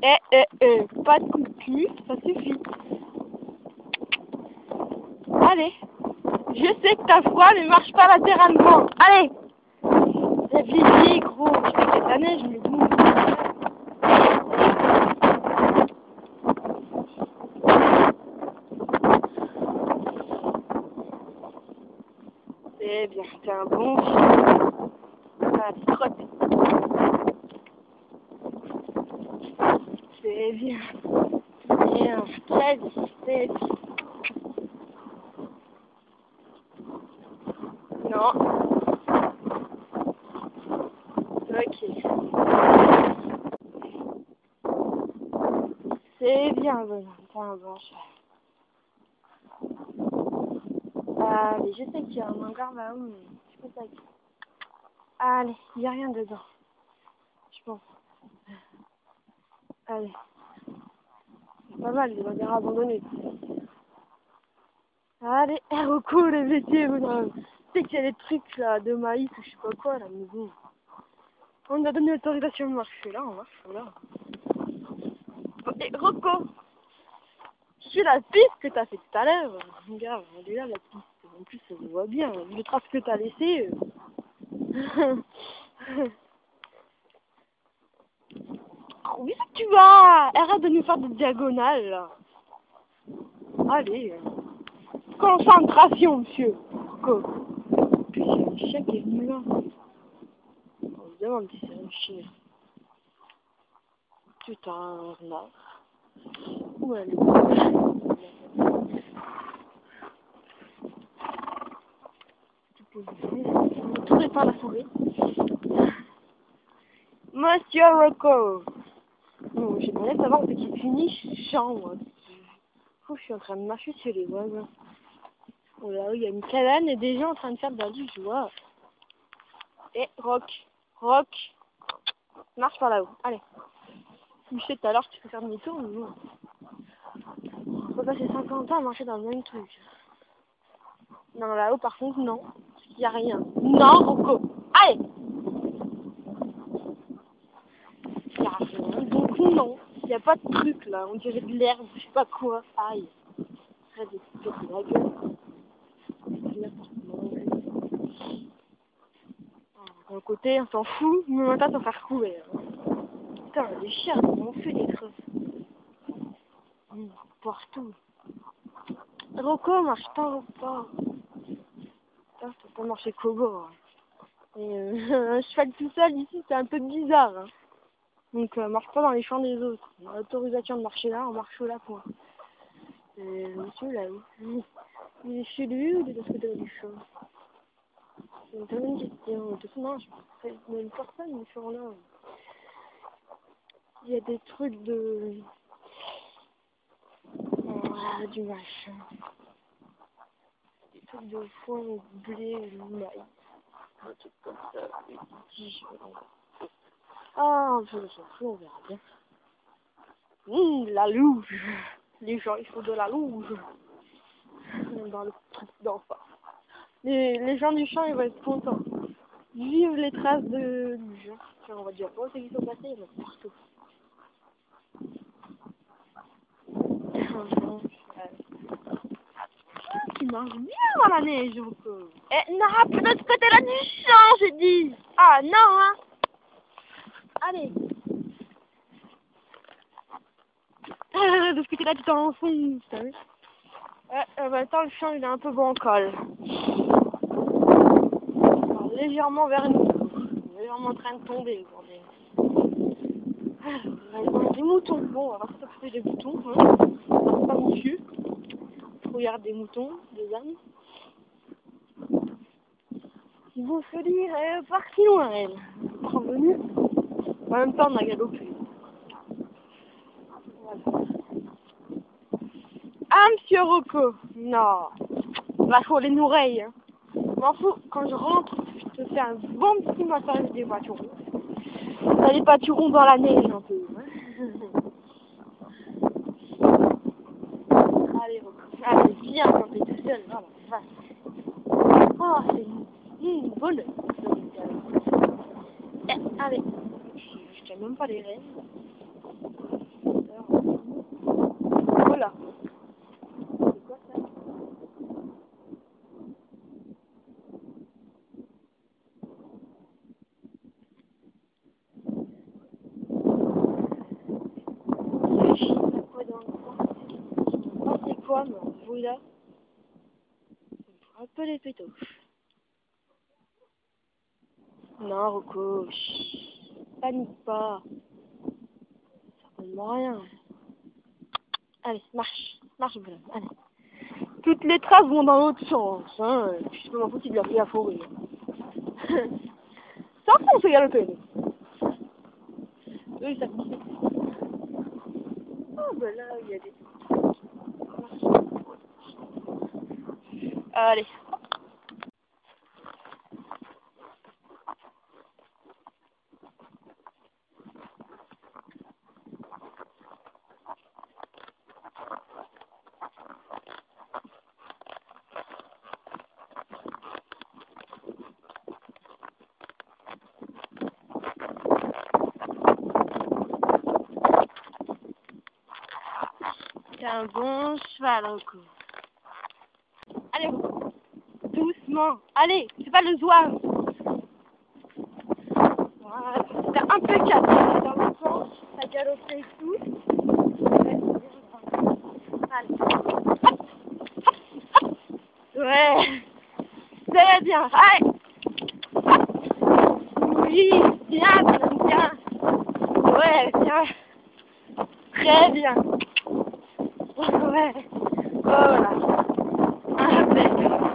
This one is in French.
Eh, eh, eh, pas de coup de cul, ça suffit. Allez. Je sais que t'as froid, mais marche pas latéralement. Allez. Réfléchis, gros. Je fais cette année, je me bouge. Eh bien, t'es un bon chien. Allez, trotte. C'est bien. Bien. Non. Ok. C'est bien, bon. Allez, je sais qu'il y a un hangar là-haut, mais je pas. Allez, il n'y a rien dedans. Je pense. Allez. C'est pas mal, les hangars abandonnés. Allez, Rocco, les métiers. Tu sais qu'il y a des trucs là, de maïs ou je sais pas quoi là, mais bon. On a donné l'autorisation de marcher là, on marche là. Et Rocco, c'est la piste que t'as fait tout à l'heure. Regarde, elle est là la piste. En plus, ça se voit bien. Le trace que t'as laissé. euh. Où est-ce que tu vas Arrête de nous faire des diagonales là. Allez. Concentration, monsieur. Rocco. Puis a un chien qui est venu là. On se demande si c'est un chien. Putain, renard. Où elle est Tourné par la souris. Monsieur Rocco. Bon, j'aimerais savoir finit chiant, moi. Fou, je suis en train de marcher sur les voisins. Oh là, il y a une cabane et des gens en train de faire de la joie. Et Rock, Rock, marche par là-haut. Allez. Je sais tout à l'heure tu peux faire demi-tour, non. On peut passer 50 ans à marcher dans le même truc. Non, là-haut, par contre, non. Il n'y a rien. Non, Rocco. Allez Il n'y a rien. Donc, non. Il n'y a pas de truc, là. On dirait de l'herbe, je sais pas quoi. Aïe. Arrête de la gueule. D'un côté, on s'en fout, mais on va s'en faire couler. hein. Putain, les chiens, ils fait des creux. Mmh, Partout. Rocco, marche pas pas. Putain, peux pas marcher Kobo. hein. Et euh, un cheval tout seul ici, c'est un peu bizarre. hein. Donc, euh, marche pas dans les champs des autres. On a l'autorisation de marcher là, on marche au là, point. Euh, monsieur, là, où Il est chez lui ou il est de l'autre côté du champ? C'est une bonne question. De toute façon, non, je pense une personne sur là. Il y a des trucs de... Ah, du machin. Des trucs de foin, blé, de maïs. Des trucs comme ça. Ah, je s'en on verra bien. Hum, la louge. Les gens, il faut de la louge. Dans le truc d'en face. Les, les gens du champ, ils vont être contents. Vive les traces de luge. Tiens, on va dire, oh, c'est qu'ils sont passés, ils vont partout. Tu marches bien dans la neige, Rocco. Eh, non, de l'autre côté-là du champ, j'ai dit. Ah, non, hein. Allez. Ah, de ce côté-là, tu t'enfonces, t'as vu Ouais, euh, bah, attends, le champ, il est un peu bancal. Alors, légèrement vers nous. Légèrement en train de tomber, bordel. Ah, des moutons. Bon, on va s'occuper des moutons. Hein. On va pas monsieur. Regarde des moutons, des ânes. Ils vont se dire, euh, parti loin, elle. Revenu. En même temps, on a galopé. Ah, monsieur Rocco Non. Va faut les oreilles. Hein. M'en fous, quand je rentre, je te fais un bon petit massage des voitures. T'as les pâturons dans la neige un peu. hein. Allez. Allez, viens quand t'es tout seul. Oh, c'est une, une bonne. Allez même pas les rênes. Voilà. C'est quoi ça? Quoi C'est quoi, mais vous là? Un peu les pétoches. Non, Rocco panique pas. Ça ne rien. Allez, marche, marche, bonhomme, allez. Toutes les traces vont dans l'autre sens, hein. Je peux m'en foutre, il lui a pris à fourrer. Ça on fait galoper. Oui, ça Oh, ben là, il y a des... Allez. C'est un bon cheval encore. Allez, doucement. Allez, c'est pas le zouave. Voilà, c'est impeccable. Dans le sens, ça galopé et tout. Allez. Ouais. Très bien. Allez. Oui, bien, bien. Ouais, bien. Très bien. Ouais. Voilà. Impec.